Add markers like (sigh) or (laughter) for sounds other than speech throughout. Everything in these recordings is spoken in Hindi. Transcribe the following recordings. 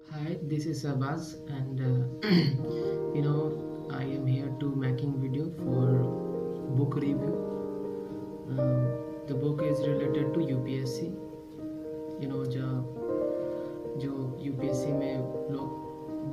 Hi, this is Sabaz, and uh, you know I am here to making video for book review. Um, the book is related to UPSC. You know जो जो UPSC में लोग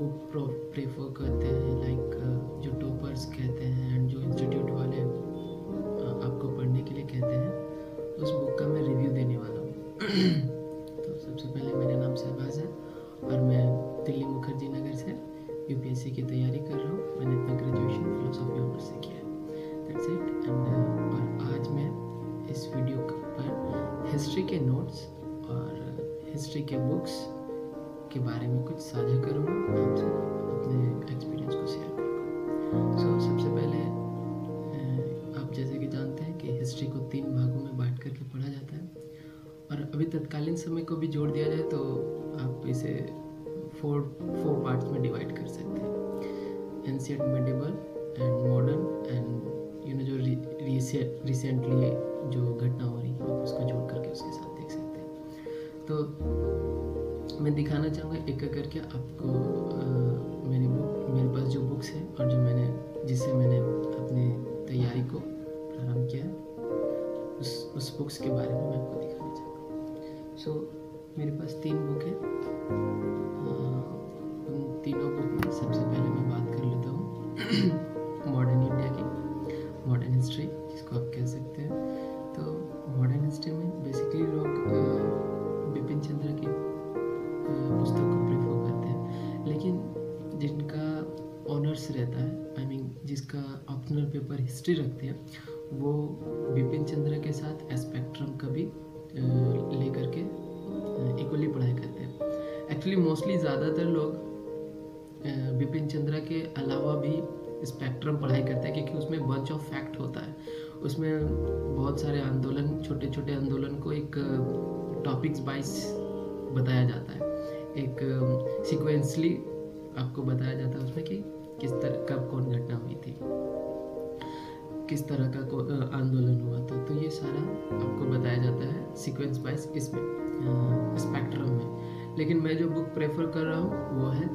बुक प्रेफर करते हैं लाइक जो टॉपर्स कहते हैं एंड जो इंस्टीट्यूट वाले uh, आपको पढ़ने के लिए कहते हैं उस बुक का मैं रिव्यू देने वाला हूँ तत्कालीन समय को भी जोड़ दिया जाए तो आप इसे फोर फोर पार्ट्स में डिवाइड कर सकते हैं। Ancient medieval and modern and you know जो रिसेंटली जो घटना हो रही है आप उसको जोड़ करके उसके साथ देख सकते हैं। तो मैं दिखाना चाहूँगा एक एक करके आपको अ, मेरी बुक मेरे पास जो बुक्स हैं और जो मैंने जिससे मैंने अपनी तैयारी को प्रारंभ किया है उस उस बुक्स के बारे में मैं आपको दिखाना चाहूँगा। सो so, मेरे पास तीन बुक है। उन तीनों बुक में सबसे पहले मैं बात कर लेता हूँ। (clears throat) मॉडर्न इंडिया की। मॉडर्न हिस्ट्री जिसको आप कह सकते हैं। तो मॉडर्न हिस्ट्री में बेसिकली लोग बिपिन चंद्र की पुस्तक को प्रेफर करते हैं। लेकिन जिनका ऑनर्स रहता है आई मीन जिसका ऑप्शनल पेपर हिस्ट्री रखते हैं वो बिपिन चंद्र के साथ स्पेक्ट्रम का भी लेकर के इक्वली पढ़ाई करते हैं। एक्चुअली मोस्टली ज़्यादातर लोग बिपिन चंद्रा के अलावा भी स्पेक्ट्रम पढ़ाई करते हैं, क्योंकि उसमें बंच ऑफ़ फैक्ट होता है। उसमें बहुत सारे आंदोलन छोटे छोटे आंदोलन को एक टॉपिक्स वाइज बताया जाता है। एक सिक्वेंसली आपको बताया जाता है उसमें कि किस तरह, कब कौन घटना हुई थी। किस तरह का आंदोलन हुआ था? तो ये सारा आपको बताया जाता है सीक्वेंस वाइज इसमें स्पेक्ट्रम में। लेकिन मैं जो बुक प्रेफर कर रहा हूँ वो है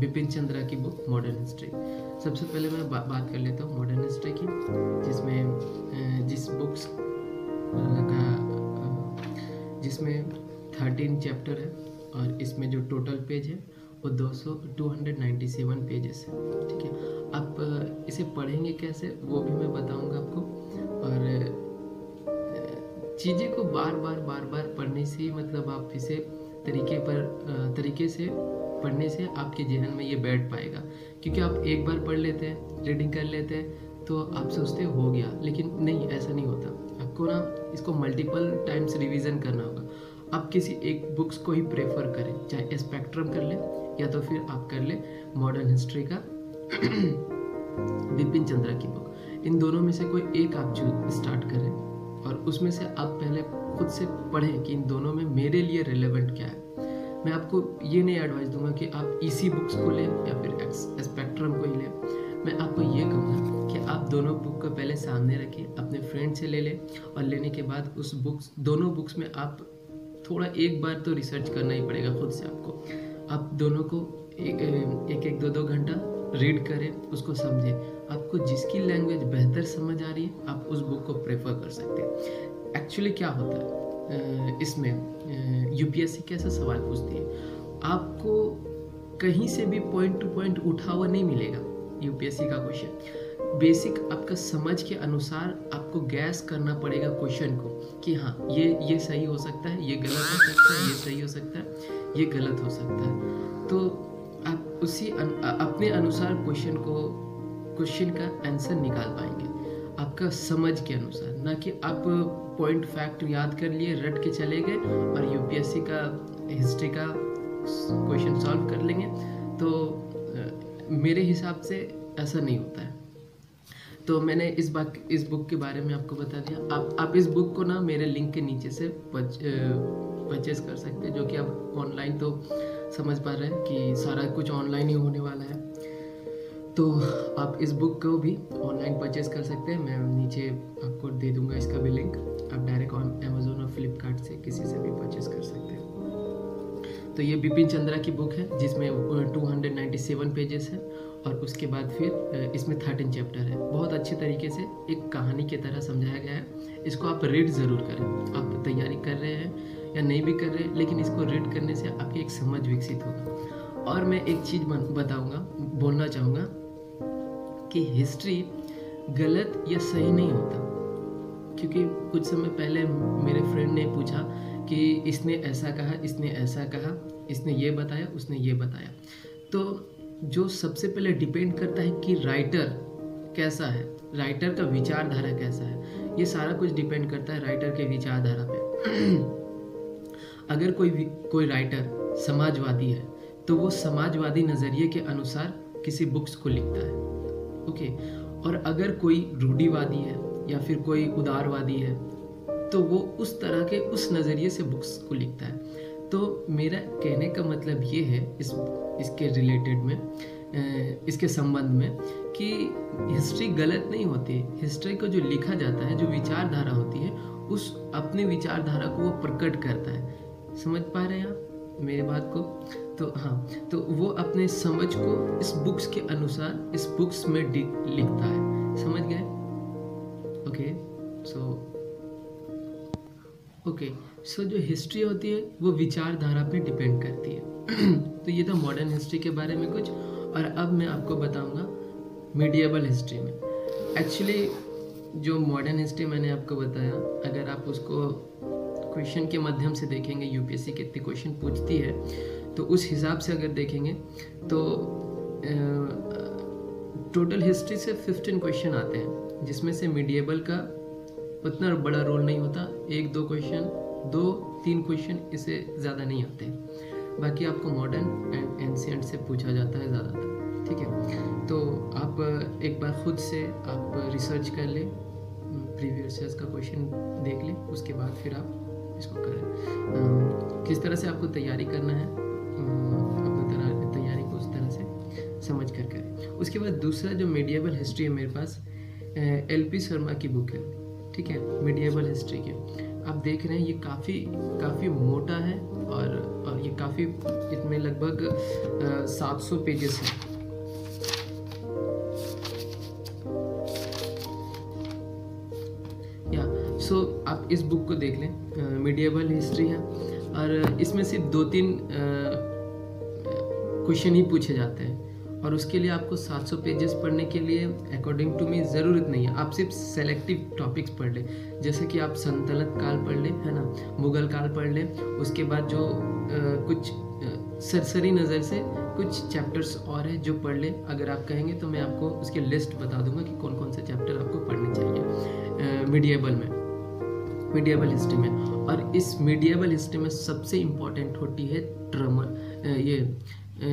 बिपिन चंद्रा की बुक मॉडर्न हिस्ट्री सबसे पहले मैं बा, बात कर लेता हूँ मॉडर्न हिस्ट्री की जिसमें जिस बुक्स का जिसमें थर्टीन चैप्टर है और इसमें जो टोटल पेज है वो 200 297 पेजेस है, ठीक है? आप इसे पढ़ेंगे कैसे, वो भी मैं बताऊँगा आपको। और चीज़ें को बार बार बार बार पढ़ने से ही मतलब आप इसे तरीके पर तरीके से पढ़ने से आपके जहन में ये बैठ पाएगा। क्योंकि आप एक बार पढ़ लेते हैं रीडिंग कर लेते हैं तो आप सोचते हो गया, लेकिन नहीं, ऐसा नहीं होता। आपको ना इसको मल्टीपल टाइम्स रिवीजन करना होगा। आप किसी एक बुक्स को ही प्रेफर करें, चाहे स्पेक्ट्रम कर लें, या तो फिर आप कर लें मॉडर्न हिस्ट्री का (clears throat) बिपिन चंद्रा की बुक इन दोनों में से कोई एक आप चूज़ स्टार्ट करें। और उसमें से आप पहले खुद से पढ़ें कि इन दोनों में मेरे लिए रिलेवेंट क्या है। मैं आपको ये नहीं एडवाइस दूँगा कि आप इसी बुक्स को लें या फिर स्पेक्ट्रम को ही लें। मैं आपको ये कहूँगा कि आप दोनों बुक को पहले सामने रखें, अपने फ्रेंड से ले लें और लेने के बाद उस बुक्स दोनों बुक्स में आप थोड़ा एक बार तो रिसर्च करना ही पड़ेगा खुद से आपको। आप दोनों को एक एक, एक दो दो घंटा रीड करें उसको समझें। आपको जिसकी लैंग्वेज बेहतर समझ आ रही है आप उस बुक को प्रेफर कर सकते हैं। एक्चुअली क्या होता है? इसमें यूपीएससी कैसा सवाल पूछती है? आपको कहीं से भी पॉइंट टू पॉइंट उठा हुआ नहीं मिलेगा यूपीएससी का क्वेश्चन बेसिक आपका समझ के अनुसार आपको गैस करना पड़ेगा क्वेश्चन को कि हाँ ये ये सही हो सकता है ये गलत हो सकता है ये सही हो सकता है ये गलत हो सकता है। तो आप उसी अन, अपने अनुसार क्वेश्चन को क्वेश्चन का आंसर निकाल पाएँगे। आपका समझ के अनुसार ना कि आप पॉइंट फैक्ट याद कर लिए रट के चले गए और यूपीएससी का हिस्ट्री का क्वेश्चन सॉल्व कर लेंगे। तो मेरे हिसाब से ऐसा नहीं होता है। तो मैंने इस बात इस बुक के बारे में आपको बता दिया। आप आप इस बुक को ना मेरे लिंक के नीचे से परचेज कर सकते हैं, जो कि आप ऑनलाइन तो समझ पा रहे हैं कि सारा कुछ ऑनलाइन ही होने वाला है। तो आप इस बुक को भी ऑनलाइन परचेज कर सकते हैं। मैं नीचे आपको दे दूँगा इसका भी लिंक आप डायरेक्ट ऑन अमेजोन और फ्लिपकार्ट से किसी से भी परचेज कर सकते हैं। तो ये बिपिन चंद्रा की बुक है, जिसमें two hundred ninety seven pages है। और उसके बाद फिर इसमें थर्टीन चैप्टर है। बहुत अच्छे तरीके से एक कहानी की तरह समझाया गया है। इसको आप रीड ज़रूर करें। आप तैयारी कर रहे हैं या नहीं भी कर रहे हैं, लेकिन इसको रीड करने से आपकी एक समझ विकसित होगा। और मैं एक चीज़ बताऊँगा, बोलना चाहूँगा कि हिस्ट्री गलत या सही नहीं होता। क्योंकि कुछ समय पहले मेरे फ्रेंड ने पूछा कि इसने ऐसा कहा, इसने ऐसा कहा, इसने ये बताया, उसने ये बताया। तो जो सबसे पहले डिपेंड करता है कि राइटर कैसा है, राइटर का विचारधारा कैसा है। ये सारा कुछ डिपेंड करता है राइटर के विचारधारा पे। (clears throat) अगर कोई कोई राइटर समाजवादी है तो वो समाजवादी नज़रिए के अनुसार किसी बुक्स को लिखता है। ओके? और अगर कोई रूढ़ीवादी है या फिर कोई उदारवादी है तो वो उस तरह के उस नज़रिए से बुक्स को लिखता है। तो मेरा कहने का मतलब ये है इस, इसके रिलेटेड में इसके संबंध में कि हिस्ट्री गलत नहीं होती। है हिस्ट्री को जो लिखा जाता है, जो विचारधारा होती है, उस अपनी विचारधारा को वो प्रकट करता है। समझ पा रहे हैं आप मेरे बात को? तो हाँ तो वो अपने समझ को इस बुक्स के अनुसार, इस बुक्स में लिखता है। समझ गए? ओके सो ओके सो जो हिस्ट्री होती है, वो विचारधारा पे डिपेंड करती है। (clears throat) तो ये था मॉडर्न हिस्ट्री के बारे में कुछ, और अब मैं आपको बताऊँगा मीडिएबल हिस्ट्री में। एक्चुअली जो मॉडर्न हिस्ट्री मैंने आपको बताया, अगर आप उसको क्वेश्चन के माध्यम से देखेंगे यूपीएससी कितने क्वेश्चन पूछती है तो उस हिसाब से अगर देखेंगे तो टोटल हिस्ट्री से फिफ्टीन क्वेश्चन आते हैं, जिसमें से मीडिएबल का उतना बड़ा रोल नहीं होता। एक, दो क्वेश्चन दो तीन क्वेश्चन इसे ज़्यादा नहीं आते बाकी आपको मॉडर्न एंड एंशियंट से पूछा जाता है ज़्यादातर, ठीक है? तो आप, एक बार खुद से आप रिसर्च कर लें प्रीवियस ईयर्स का क्वेश्चन देख लें, उसके बाद फिर आप इसको करें। किस तरह से आपको तैयारी करना है? अपनी तरह, तैयारी को उस तरह से समझ कर करें। उसके बाद दूसरा जो मीडिएबल हिस्ट्री है मेरे पास एल पी शर्मा की बुक है, ठीक है? मीडिएबल हिस्ट्री की। आप देख रहे हैं, ये काफ़ी काफ़ी मोटा है और और ये काफ़ी, इसमें लगभग सात सौ पेजेस हैं। या सो आप इस बुक को देख लें मीडिएबल हिस्ट्री है और इसमें सिर्फ़ दो तीन क्वेश्चन ही पूछे जाते हैं। और उसके लिए आपको 700 पेजेस पढ़ने के लिए अकॉर्डिंग टू मी ज़रूरत नहीं है। आप सिर्फ़ सेलेक्टिव टॉपिक्स पढ़ लें। जैसे कि आप संतलत काल पढ़ लें है ना? मुगल काल पढ़ लें। उसके बाद जो आ, कुछ सरसरी नज़र से कुछ चैप्टर्स और हैं जो पढ़ लें। अगर आप कहेंगे तो मैं आपको उसकी लिस्ट बता दूँगा कि कौन कौन से चैप्टर आपको पढ़ने चाहिए मीडिएबल में मीडियाबल हिस्ट्री में। और इस मीडिएबल हिस्ट्री में सबसे इंपॉर्टेंट होती है ट्रमर ये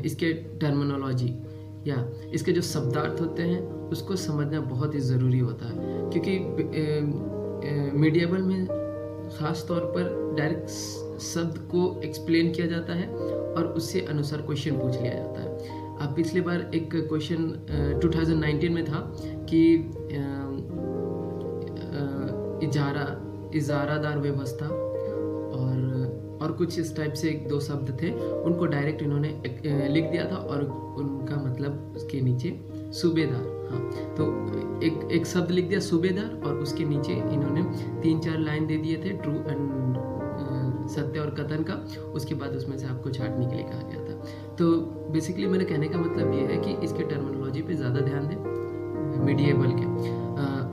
इसके टर्मिनोलॉजी या इसके जो शब्दार्थ होते हैं, उसको समझना बहुत ही ज़रूरी होता है। क्योंकि मीडियाबल में ख़ास तौर पर डायरेक्ट शब्द को एक्सप्लेन किया जाता है और उससे अनुसार क्वेश्चन पूछ लिया जाता है। अब पिछली बार एक क्वेश्चन 2019 में था कि इजारा, इजारादार व्यवस्था और और कुछ इस टाइप से एक दो शब्द थे, उनको डायरेक्ट इन्होंने लिख दिया था और उनका मतलब उसके नीचे सूबेदार हाँ। तो एक एक शब्द लिख दिया, सूबेदार, और उसके नीचे इन्होंने तीन चार लाइन दे दिए थे ट्रू एंड सत्य और कथन का। उसके बाद उसमें से आपको छाटने के लिए कहा गया था। तो बेसिकली मेरे कहने का मतलब ये है कि इसके टर्मिनोलॉजी पे ज़्यादा ध्यान दें मीडिएबल के।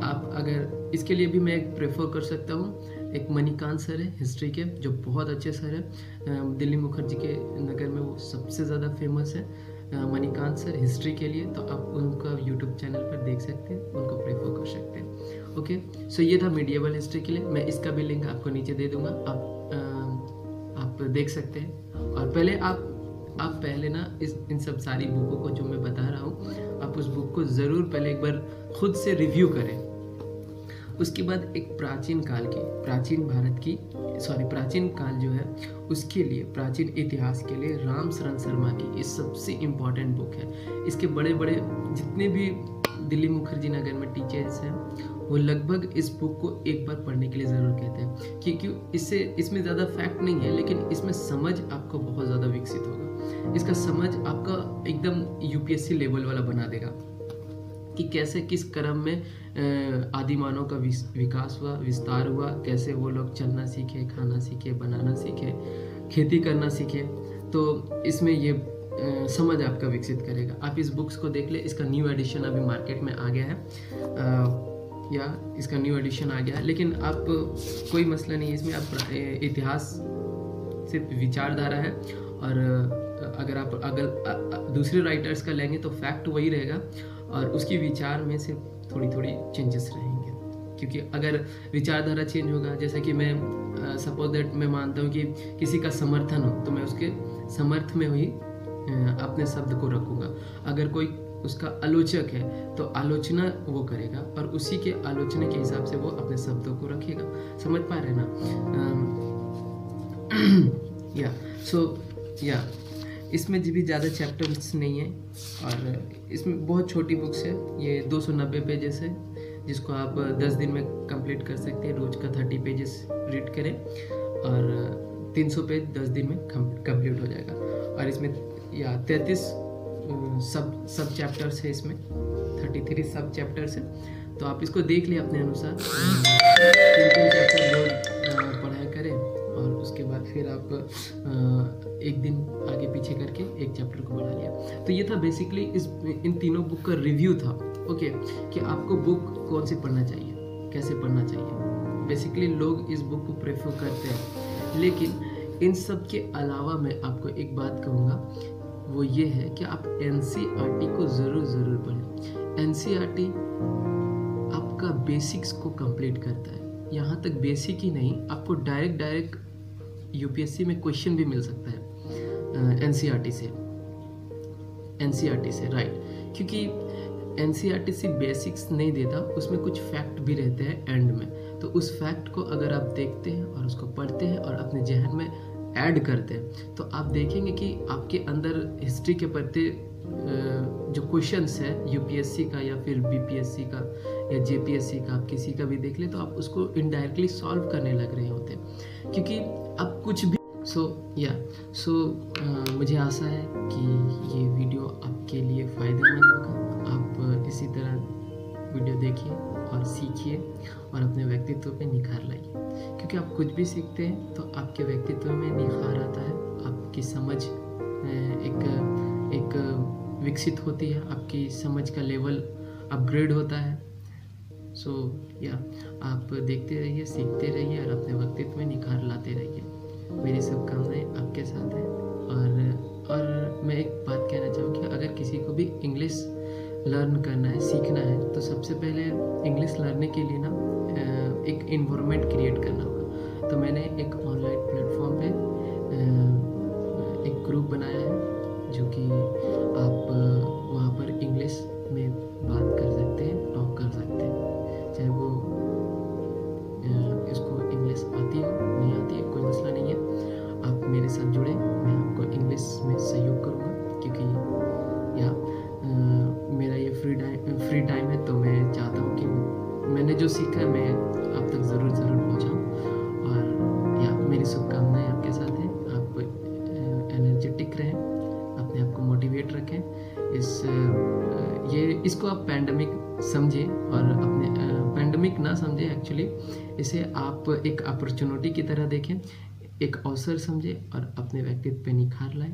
आप अगर इसके लिए भी मैं एक प्रेफर कर सकता हूँ, एक मणिकांत सर है हिस्ट्री के, जो बहुत अच्छे सर है। दिल्ली मुखर्जी के नगर में वो सबसे ज़्यादा फ़ेमस है। मणिकांत सर हिस्ट्री के लिए तो आप उनका यूट्यूब चैनल पर देख सकते हैं, उनको प्रेफर कर सकते हैं। ओके सो ये था मीडिएबल हिस्ट्री के लिए। मैं इसका भी लिंक आपको नीचे दे दूँगा। आप आप देख सकते हैं। और पहले आप आप पहले ना इस, इन सब सारी बुकों को जो मैं बता रहा हूँ, आप उस बुक को ज़रूर पहले एक बार खुद से रिव्यू करें। उसके बाद एक प्राचीन काल की, प्राचीन भारत की सॉरी प्राचीन काल जो है, उसके लिए, प्राचीन इतिहास के लिए राम शरण शर्मा की ये सबसे इम्पोर्टेंट बुक है। इसके बड़े बड़े जितने भी दिल्ली मुखर्जी नगर में टीचर्स हैं, वो लगभग इस बुक को एक बार पढ़ने के लिए ज़रूर कहते हैं। क्योंकि इससे, इसमें ज़्यादा फैक्ट नहीं है, लेकिन इसमें समझ आपको बहुत ज़्यादा विकसित होगा। इसका समझ आपका एकदम यूपीएससी लेवल वाला बना देगा। कि कैसे किस क्रम में आदि मानव का विकास हुआ विस्तार हुआ कैसे वो लोग चलना सीखे खाना सीखे बनाना सीखे खेती करना सीखे। तो इसमें ये समझ आपका विकसित करेगा। आप इस बुक्स को देख ले इसका न्यू एडिशन अभी मार्केट में आ गया है। आ, या इसका न्यू एडिशन आ गया है। लेकिन आप कोई मसला नहीं है इसमें आप इतिहास सिर्फ़ विचारधारा है। और अगर आप अगर दूसरे राइटर्स का लेंगे तो फैक्ट वही रहेगा। और उसकी विचार में सिर्फ़ थोड़ी थोड़ी चेंजेस रहेंगे। क्योंकि अगर विचारधारा चेंज होगा, जैसा कि मैं सपोज़ दैट मैं मानता हूँ कि किसी का समर्थन हो तो मैं उसके समर्थ में ही अपने शब्द को रखूँगा। अगर कोई उसका आलोचक है तो आलोचना वो करेगा और उसी के आलोचना के हिसाब से वो अपने शब्दों को रखेगा। समझ पा रहे ना? (clears throat) या सो या। इसमें भी ज़्यादा चैप्टर्स नहीं है। और इसमें बहुत छोटी बुक्स है। ये 290 पेजेस है, जिसको आप 10 दिन में कंप्लीट कर सकते हैं। रोज का 30 पेजेस रीड करें और 300 पेज 10 दिन में कंप्लीट हो जाएगा। और इसमें, या 33 सब सब चैप्टर्स है इसमें। 33 सब चैप्टर्स है। तो आप इसको देख लें अपने अनुसार। पढ़ाई करें और उसके बाद फिर आप एक दिन पीछे करके एक चैप्टर को बढ़ा लिया। तो ये था बेसिकली इस, इन तीनों बुक का रिव्यू था। ओके कि आपको बुक कौन सी पढ़ना चाहिए? कैसे पढ़ना चाहिए? बेसिकली लोग इस बुक को प्रेफर करते हैं। लेकिन इन सब के अलावा मैं आपको एक बात कहूँगा, वो ये है कि आप एन को ज़रूर ज़रूर पढ़ें। एन आपका बेसिक्स को कंप्लीट करता है। यहाँ तक बेसिक ही नहीं, आपको डायरेक्ट डायरेक्ट यूपीएससी में क्वेश्चन भी मिल सकता है। एन से। एन से राइट क्योंकि एन से बेसिक्स नहीं देता, उसमें कुछ फैक्ट भी रहते हैं एंड में। तो उस फैक्ट को अगर आप देखते हैं और उसको पढ़ते हैं और अपने जहन में ऐड करते हैं तो आप देखेंगे कि आपके अंदर हिस्ट्री के प्रति जो क्वेश्चंस है यूपीएससी का या फिर बीपीएससी का या जेपीएससी का, आप किसी का भी देख ले तो आप उसको इनडायरेक्टली सॉल्व करने लग रहे होते हैं। क्योंकि आप कुछ भी सो या सो मुझे आशा है कि ये वीडियो आपके लिए फ़ायदेमंद होगा। आप इसी तरह वीडियो देखिए और सीखिए और अपने व्यक्तित्व पे निखार लाइए। क्योंकि आप कुछ भी सीखते हैं तो आपके व्यक्तित्व में निखार आता है। आपकी समझ एक एक विकसित होती है। आपकी समझ का लेवल अपग्रेड होता है। सो so, या yeah, आप देखते रहिए सीखते रहिए और अपने व्यक्तित्व में निखार लाते रहिए। मेरी शुभकामनाएँ आपके साथ हैं। और और मैं एक बात कहना चाहूँ कि अगर किसी को भी इंग्लिश लर्न करना है, सीखना है तो सबसे पहले इंग्लिश लर्नने के लिए ना एक इन्वामेंट क्रिएट करना होगा। तो मैंने एक ऑनलाइन प्लेटफॉर्म पे एक ग्रुप बनाया है, जो कि आप जो सीखा है, मैं आप तक ज़रूर ज़रूर पहुँचाऊँ। और या, मेरी शुभकामनाएँ आपके साथ हैं। आप एनर्जेटिक रहें, अपने आप को मोटिवेट रखें। इस ये, इसको आप पैंडमिक समझें और अपने पैंडमिक ना समझें एक्चुअली इसे आप एक अपॉर्चुनिटी की तरह देखें, एक अवसर समझें और अपने व्यक्तित्व पे निखार लाए।